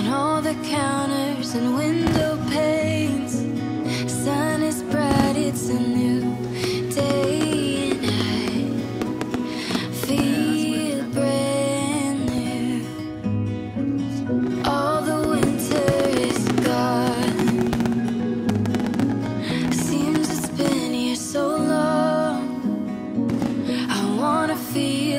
On all the counters and window panes. Sun is bright, it's a new day, and I feel brand new. All the winter is gone. Seems it's been here so long. I wanna feel